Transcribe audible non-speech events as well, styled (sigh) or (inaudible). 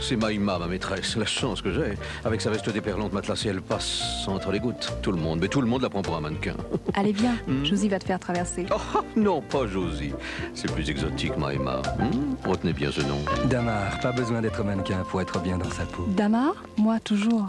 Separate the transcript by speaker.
Speaker 1: C'est Maïma, ma maîtresse. La chance que j'ai. Avec sa veste déperlante matelassée, elle passe entre les gouttes. Tout le monde, mais tout le monde la prend pour un mannequin. (laughs)
Speaker 2: Allez, viens. Hmm? Josie va te faire traverser.
Speaker 1: Oh, oh, non, pas Josie. C'est plus exotique, Maïma. Hmm? Retenez bien ce nom.
Speaker 3: Damar, pas besoin d'être mannequin pour être bien dans sa peau.
Speaker 2: Damar Moi, toujours.